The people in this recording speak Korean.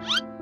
you